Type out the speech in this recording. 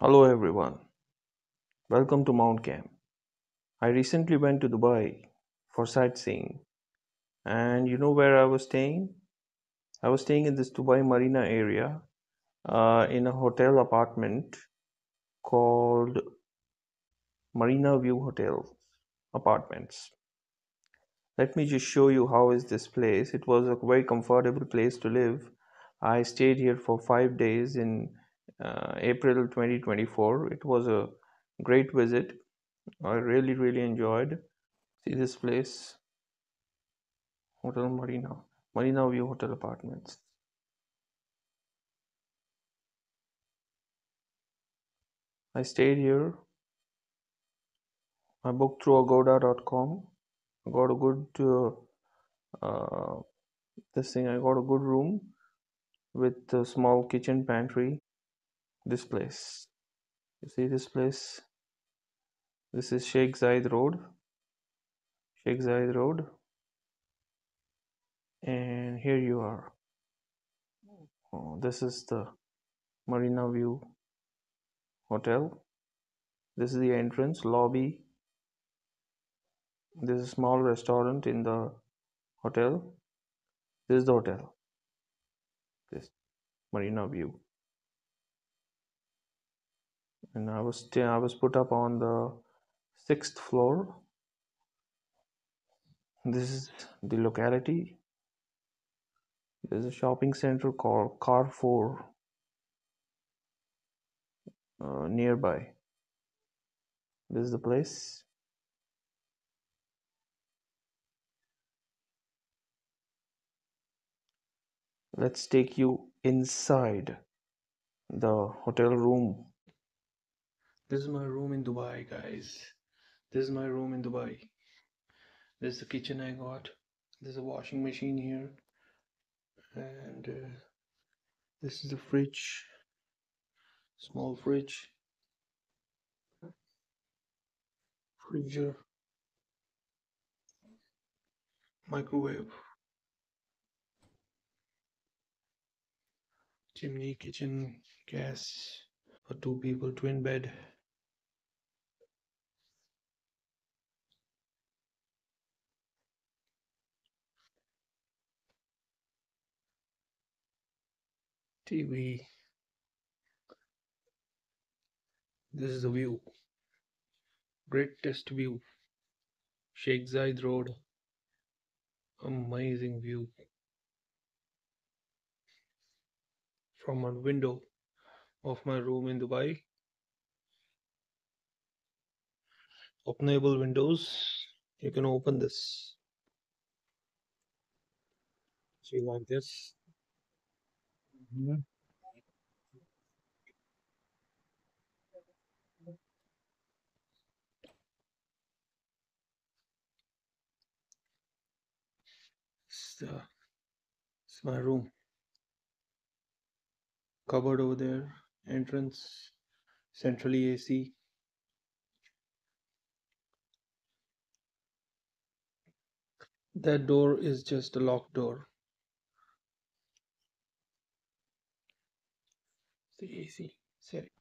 Hello everyone, welcome to Mountcam. I recently went to Dubai for sightseeing, and you know where I was staying? I was staying in this Dubai Marina area uh, in a hotel apartment called Marina View Hotel Apartments. Let me just show you how is this place. It was a very comfortable place to live. I stayed here for five days in uh, April 2024. It was a great visit. I really, really enjoyed. See this place, Hotel Marina, Marina View Hotel Apartments. I stayed here. I booked through Agoda.com. I got a good uh, uh, this thing. I got a good room with a small kitchen pantry. This place. You see this place? This is Sheikh Zayed Road. Sheikh Zayed Road. And here you are. Oh, this is the Marina View Hotel. This is the entrance lobby. This is a small restaurant in the hotel. This is the hotel. This Marina View. And I was I was put up on the sixth floor. This is the locality. There's a shopping center called Carrefour uh, nearby. This is the place. Let's take you inside the hotel room. This is my room in Dubai, guys. This is my room in Dubai. This is the kitchen I got. There's a washing machine here. And uh, this is the fridge. Small fridge. Freezer. Microwave. Chimney, kitchen, gas for two people, twin bed. TV. This is the view. Greatest view. Sheikh Zayed Road. Amazing view. From a window of my room in Dubai. Openable windows. You can open this. See like this. Mhm. It's, it's my room. Cupboard over there. Entrance. Centrally AC. That door is just a locked door. The AC. Sorry.